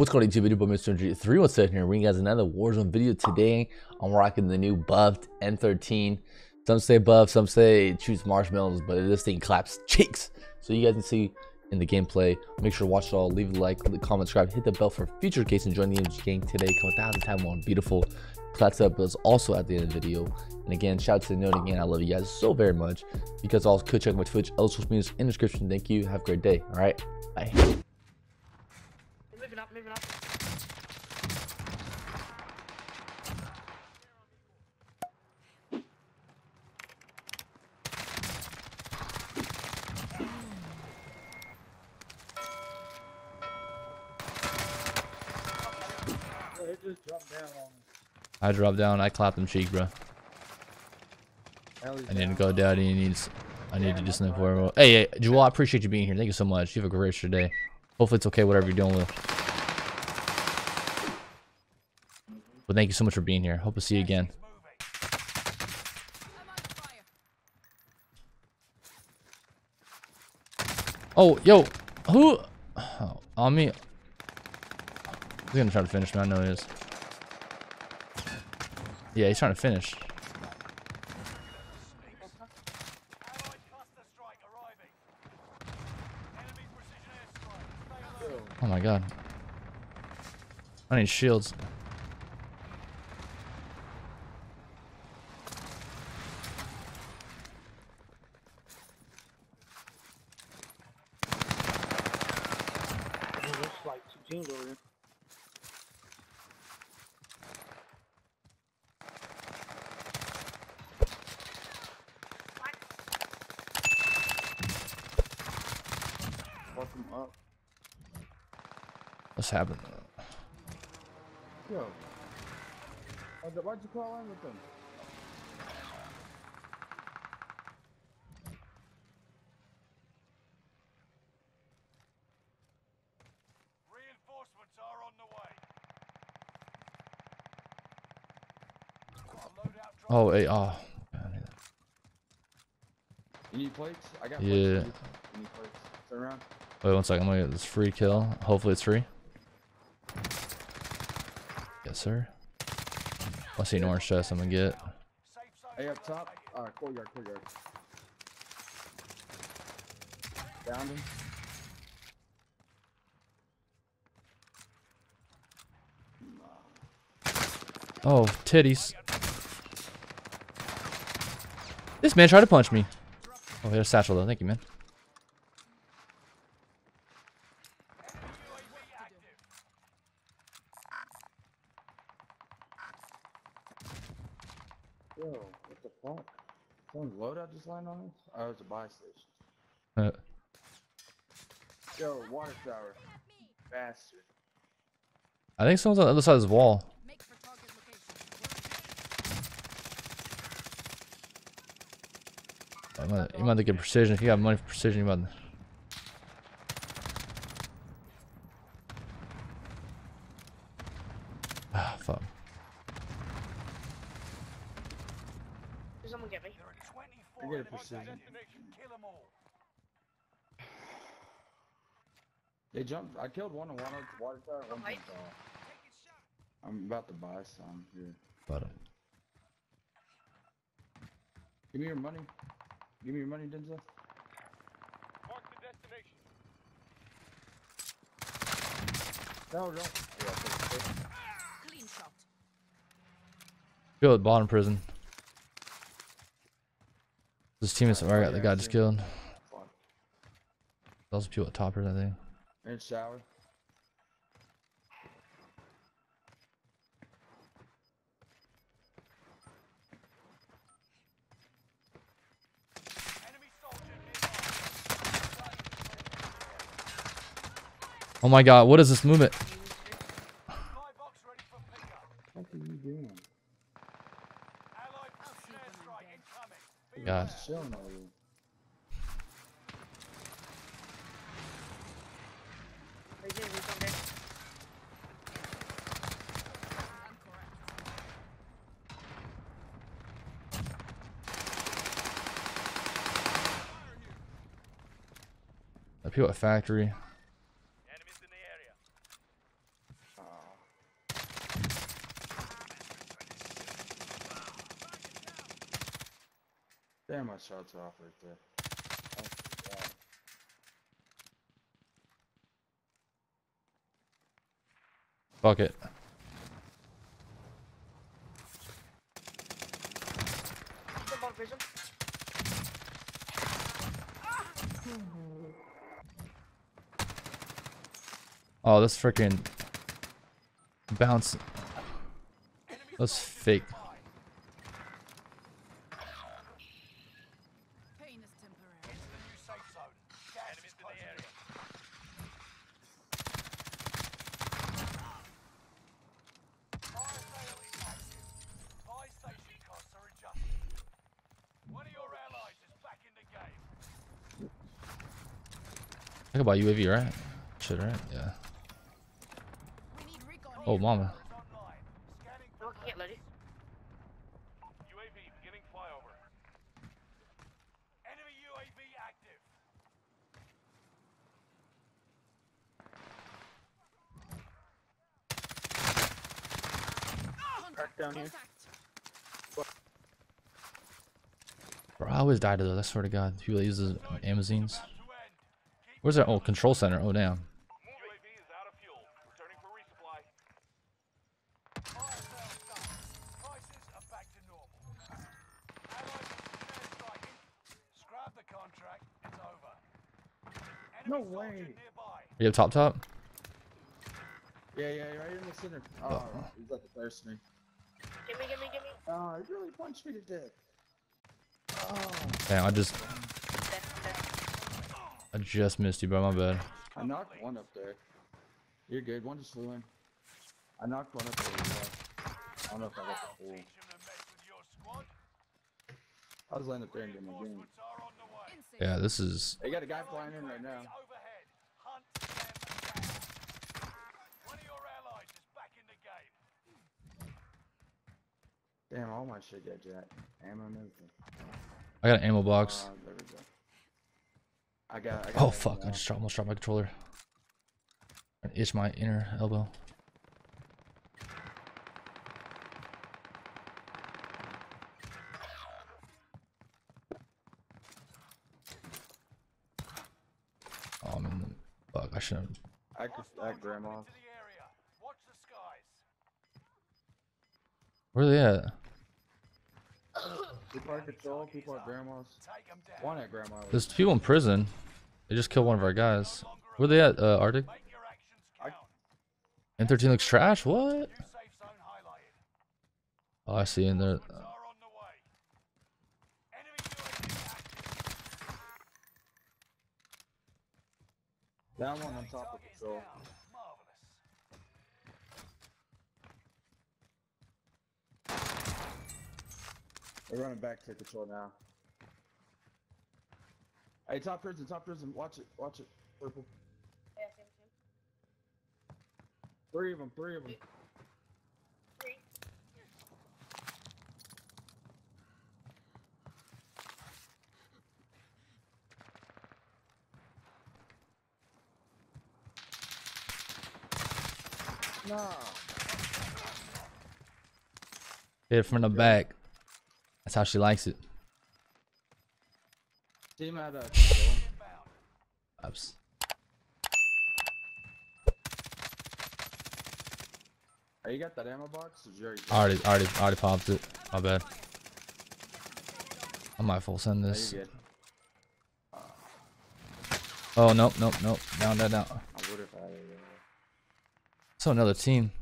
what's going on YouTube? Video by Mr. 317 here, bringing you guys another Warzone video. Today, I'm rocking the new buffed M13. Some say buff, some say choose marshmallows, but this thing claps cheeks. So you guys can see in the gameplay. Make sure to watch it all. Leave a like, comment, subscribe, hit the bell for future case and join the MG gang today. Come a thousand times more beautiful class up is also at the end of the video. And again, shout out to the note again. I love you guys so very much. Because also could check my Twitch, other social media in the description. Thank you. Have a great day. All right. Bye. Moving up, moving up. It just dropped down on me. I dropped down. I clapped him cheek, bro. I down. go down. He needs. I need to do something for Hey, hey, Jewel, I appreciate you being here. Thank you so much. You have a great day. Hopefully it's okay, whatever you're doing with. But thank you so much for being here. Hope to see you again. Oh, yo, who? Oh, on me. He's gonna try to finish me. I know he is. Yeah, he's trying to finish. Oh my god. I need shields. Oh, there's like two teams over here. Fuck them up. What's happening? Yo. Why'd you call in with them? Reinforcements are on the way. A loadout drop Oh, hey, oh. You need plates? I got Yeah. plates. You need plates. Turn around. Wait one second. I'm gonna get this free kill. Hopefully it's free. Yes, sir. I see an orange chest. I'm gonna get. Hey, up top. Alright, courtyard, courtyard. Down him. Oh, titties. This man tried to punch me. Oh, here's a satchel though. Thank you, man. Yo, what the fuck? Someone's loadout just landed on us? Oh, it's a buy station. Uh, Yo, water tower. Bastard. I think someone's on the other side of this wall. Make for target location. You might, you might have to get precision. If you got money for precision, you might. Ah, fuck. Did someone get me? 24 I get a precision. destination. Kill 'em all. They jumped. I killed one on one of the water tower. One Right. I'm about to buy some here. But, Give me your money. Give me your money, Denzel. Mark the destination. No, no. Yeah, take. Clean shot. go at bottom prison. This team is alright. The guy just killed. Those people at top prison, I think. In shower. Oh my god, what is this movement? Fly box ready for pickup. What are you doing? Allied precision airstrike incoming. Be God. Just chilling over here. Where's it? Who's on there? I'm correct. The people at factory. Enemies in the area. Damn, my shots are off right there. Fuck it. Oh, this freaking bounce. That's fake. Pain is temporary. Into the new safe zone. Gas is into the area. Fire sale is active. Buy station costs are adjusted. One of your allies is back in the game. I can buy UAV, right? Shit, right? Yeah. Oh, mama. Down here. Bro, I always die to those. I swear to God. People that use the Amazons. About to end. Keep Where's that? Oh, control center. Oh, damn. UAV is out of fuel. Returning for resupply. Fire sale done. Prices are back to normal. Allies are striking. Scrap the contract. It's over. Enemy No way. You up top top? Yeah, yeah, right in the center. Oh, oh he's at the first me. Gimme, gimme, gimme. Oh, he really punched me to death. Oh. Damn, I just Death, death. I just missed you, bro. My bad. I knocked one up there. You're good. One just flew in. I knocked one up there. I don't know if I got the full. Teach 'em to mess with your squad. I was laying up there and getting my game. Reinforcements are on the way. Insane. Yeah, this is. They got a guy flying in right now. Overhead. Hunt them. One of your allies is back in the game. Damn, all my shit got jacked. Ammo everything. I got an ammo box. Uh, there we go. I got. I got Oh ammo fuck! I just almost dropped my controller. It's my inner elbow. Oh, I'm in the. Fuck! I shouldn't. I could. I Hostiles grandma. dropping into the area. Watch the skies. Where are they at? People are control. People are grandmas. Take 'em down. One at grandma. There's people in prison. They just killed one of our guys. Where they at? Uh, Arctic. Make your actions count. M13 looks trash. What? New safe zone highlighted. Oh, I see. in they're. Are on the way. Enemy UAV active. That one on top of control. They're running back to control now. Hey, top prison, top prison. Watch it, watch it. Purple. Yeah, same, same. Three of them, three of them. Three. No. Hit from the back. That's how she likes it. Team out of control. Ups. Hey, you got that ammo box? Already already, already, popped it. My bad. I might full send this. Oh nope, nope, nope. Down, down, down. I would if had it. So another team.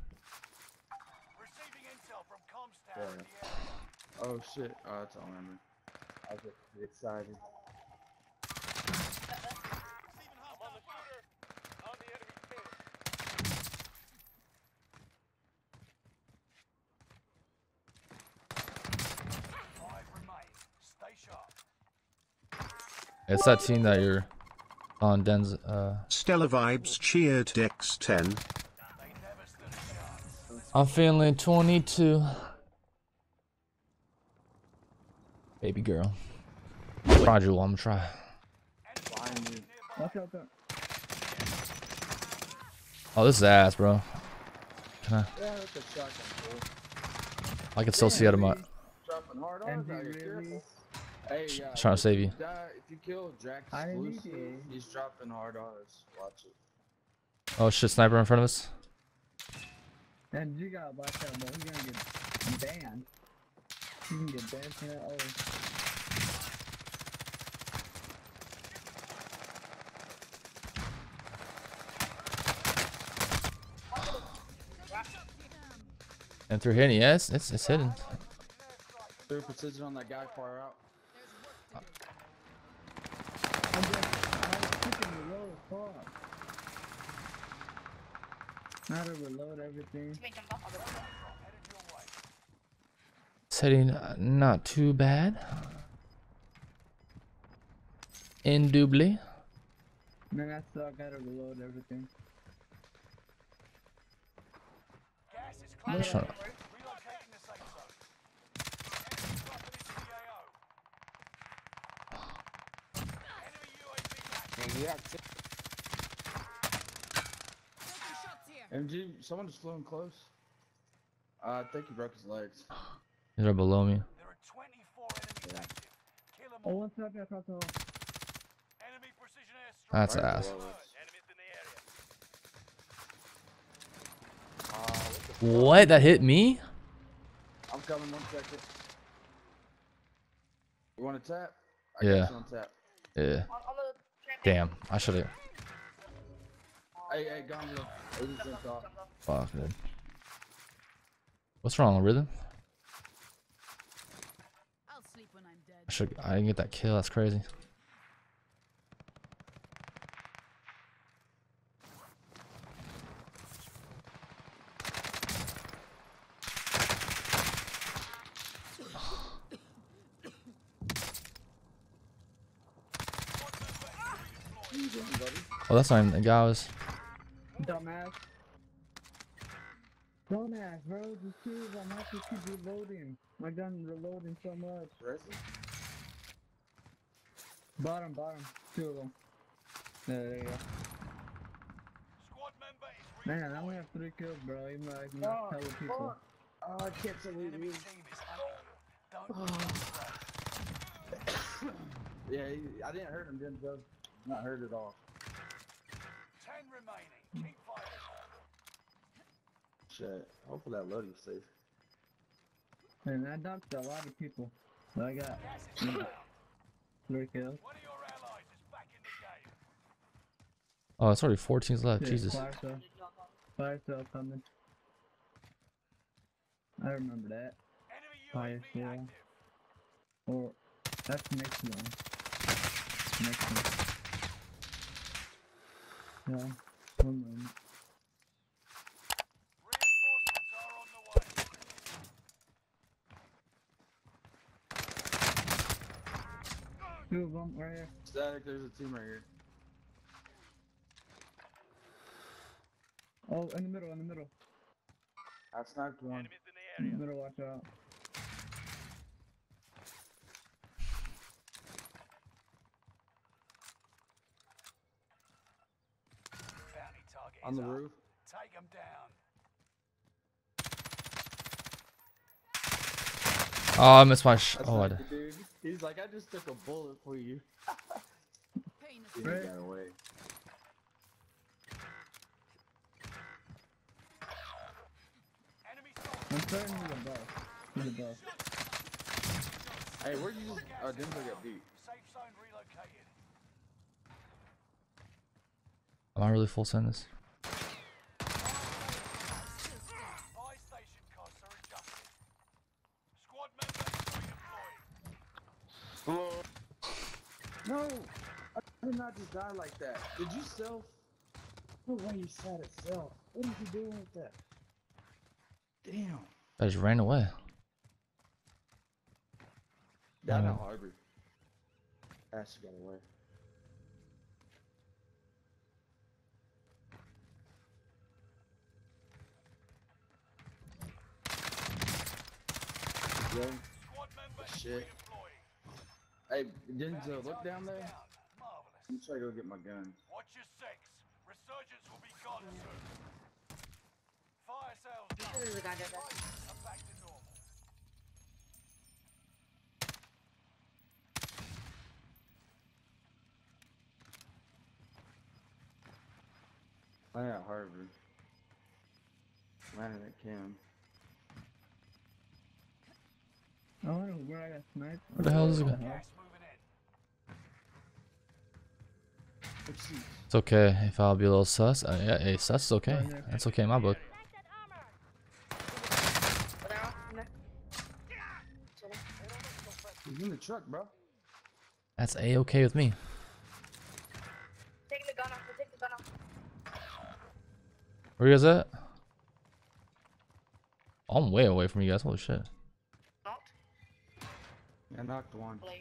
Oh shit. Oh, that's all I remember. I was just excited. I'm on the shooter. On the enemy team. Five remain. Stay sharp. It's that team that you're on Den's. Uh, Stellar Vibes cheered X10. They never stood a chance. I'm feeling 22. Baby girl. Try, Jewel. I'm gonna try. Behind you. Watch out there. Oh, this is ass, bro. Can I? Yeah, shotgun. I can still see out of my. Dropping hard arms out here. Careful. Hey, uh, trying to save you. If you, if you kill Jack exclusive, he's dropping hard R's. Watch it. Oh shit, sniper in front of us. And you gotta watch out, bro. He's gonna get banned. You can get banned from that. Oh, And through hitting, yes, it's it's hidden. Threw precision on that guy far out. I'm just, I'm kicking the low fuck. How to reload everything. To make them up on the It's hitting uh, not too bad. Indubitably. Man, I still gotta reload everything. Gas is I'm closing. trying to- Relocating the safe zone. Enemy dropping into the AO. Enemy UAV active. Taking shots here. MG, someone just flew in close. Uh, I think he broke his legs. These are below me. There are 24 enemies active. Kill them Oh, all. one second, across the hall. Enemy precision airstrike. That's Right ass. us. Enemies in the area. Uh, what? That hit me? I'm coming one second. You want to tap? I Yeah. on tap. Yeah. on, on the trampoline. Damn. I should have. Hey, hey, Gonzo. Agent sent off. Fuck, dude. What's wrong, rhythm? I'll sleep when I'm dead. I should. I didn't get that kill. That's crazy. Oh, that's not even the guy. Was Dumbass. Dumbass, bro. Just choose. I'm have to keep reloading. My gun reloading so much. Racing? Bottom, bottom. Two of them. There, there you go. Squad member is Man, I only have three kills, bro. Even though I can not oh, tell the people. Oh, I can't believe Enemy you. team is hunting you. Don't oh. Yeah, he, I didn't hurt him, didn't I? Not hurt at all. Ten remaining. Keep fighting. Shit. Hopefully that loading's safe. And I knocked a lot of people. But I got Gas is inbound. three kills. One of your allies is back in the game. oh, it's already 14 left. Yeah, Jesus. Fire cell. Fire cell coming. I remember that. Enemy Fire UAV sale. active. Or that's next one. Next one. Yeah. One moment. Reinforcements are on the way. Two of them right here. Static, there's a team right here. Oh, in the middle, in the middle. I sniped one. Enemies in the In the middle, watch out. Bounty target On the up. roof. Take them down. Oh, I missed my. Sh- That's oh, I did. The dude. He's like, I just took a bullet for you. Pain is He Right. got away. I'm starting with the bus. With the bus. Hey, where you? Oh, uh, Denzel got beat. Safe zone relocated. Am I really full send this? Buy station costs are adjusted. Squad members redeployed. No, I did not just die like that. Did you self? The way you said it self. What did you do with that? Damn. I just ran away. Down at Harbor. Ash got away. Squad member Shit. Hey, didn't uh, look down there? Down. Marvelous. I'm trying to go get my gun. Watch your six. Resurgence will be gone soon. Fire sales. This is the guy that does. back to normal. I got Harvard. Landed at Kim. I don't know where I got sniped. Where the hell is it going? the hell? Gas moving in. Let's see. It's okay if I'll be a little sus. Uh, yeah, hey, sus is okay. That's okay in my book. Go down. No. Chill. He's in the truck, bro. That's a okay with me. Take the gun off. Take the gun off. Where you guys at? I'm way away from you guys. Holy shit. Not. I knocked one. Blaze.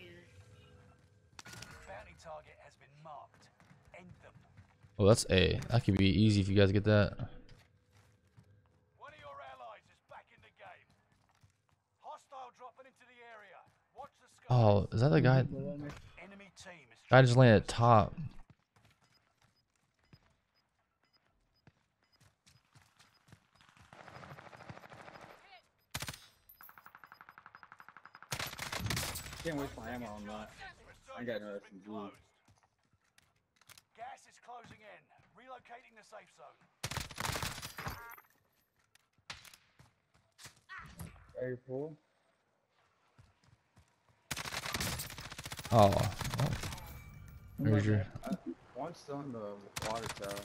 Bounty target has been marked. End them. Oh, that's A. That could be easy if you guys get that. One of your allies is back in the game. Hostile dropping into the area. Watch the skies. Oh, is that the guy? Below me. Enemy team is Guy just landed at top. Can't waste my ammo on that. I got no SMG. closed. Gas is closing in. Relocating the safe zone. Very full. Oh. oh. There's your. One's still in the water tower.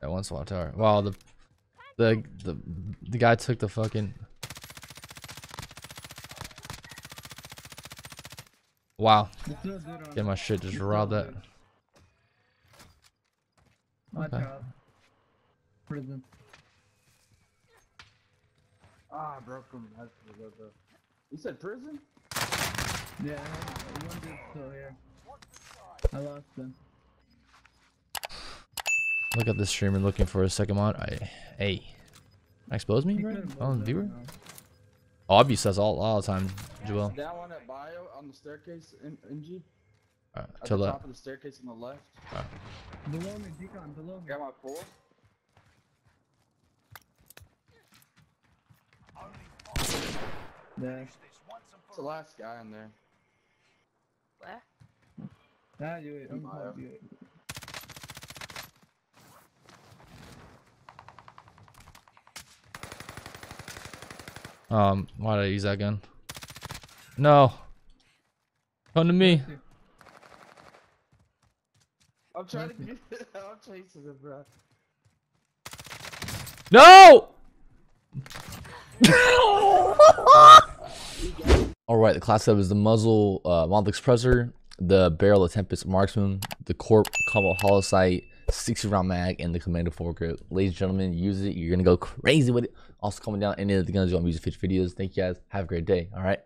That one SWAT tower. Wow, the the the the guy took the fucking. Wow, There's still a dude on get my shit just robbed that. Watch Okay. Prison. Ah, I broke him. That's the good though. You said prison? Yeah, one dude's still here. I lost him. Look at this streamer looking for a second mod. I hey, expose me, He Oh, moved viewer. Up, though. I'll be sus all all the time, Joel. That one at bio on the staircase in NG. Alright, At to the the top of the staircase on the left. Below me, decon, below me. Got my full. Only five. Yeah. Finish this It's the last guy in there. Where? Ah, you I'm Bio. you um. Why did I use that gun? No. Come to me. I'm trying to Nothing. get. I'm chasing him, bro. No. All right, the class up is the muzzle uh, Monolithic Suppressor, the barrel of Tempest Marksman, the Corp Combat Holosight, 60 round mag, and the Commando foregrip. Ladies and gentlemen, use it. You're gonna go crazy with it. Also, comment down any of the guns you want me to use in videos. Thank you guys. Have a great day. All right.